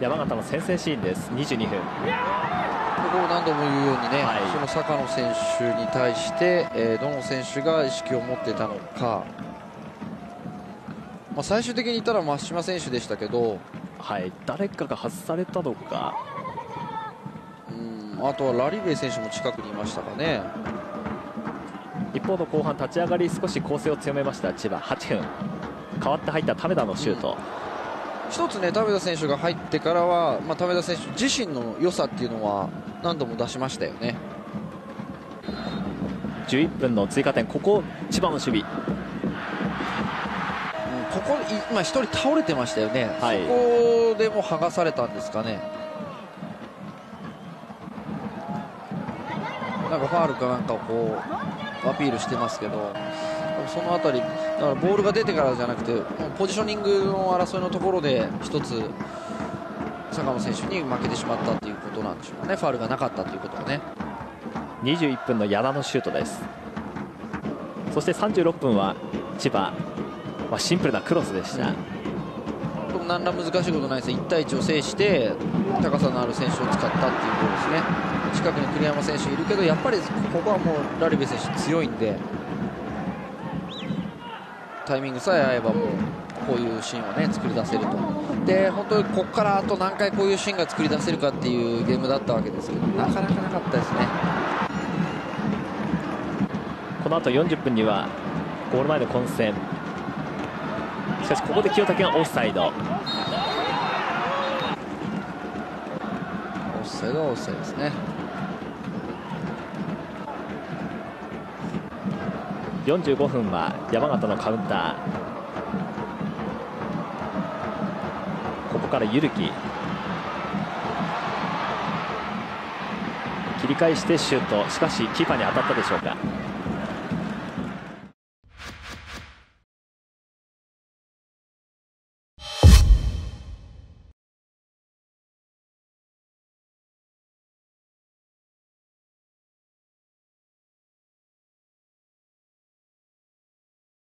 山形の先制シーンです。22分。ここ何度も言うようにね、はい、その坂野選手に対して、えー、どの選手が意識を持ってたのか、まあ、最終的に言ったら松島選手でしたけど、はい、誰かが外されたのか。うん。あとはラリベイ選手も近くにいましたかね。一方の後半立ち上がり少し攻勢を強めました千葉8分。代わって入った為田のシュート、うん一つ田選手が入ってからは、まあ、為田選手自身の良さっていうのは何度も出しましたよね。11分の追加点、ここ、千葉の守備。ここ、今、1人倒れてましたよね、はい、そこでも剥がされたんですかね。なんかファールかなんかをこうアピールしてますけど、その辺りだからボールが出てからじゃなくてポジショニングの争いのところで1つ坂野選手に負けてしまったということなんでしょうかね。ファウルがなかったということはね。21分の矢田のシュートです。そして36分は千葉、まあ、シンプルなクロスでした、うん、何ら難しいことないです。1対1を制して高さのある選手を使ったっていうことですね。近くに栗山選手いるけどやっぱりここはもうラリベ選手強いんでタイミングさえ合えばもうこういうシーンをね作り出せると。で本当にここからあと何回こういうシーンが作り出せるかっていうゲームだったわけですけどなかなかなかったですね。この後40分にはゴール前の混戦。しかしここで清武がオフサイド。オフサイドはオフサイドですね45分は山形のカウンター。ここからゆるき切り返してシュート。しかしキーパーに当たったでしょうか。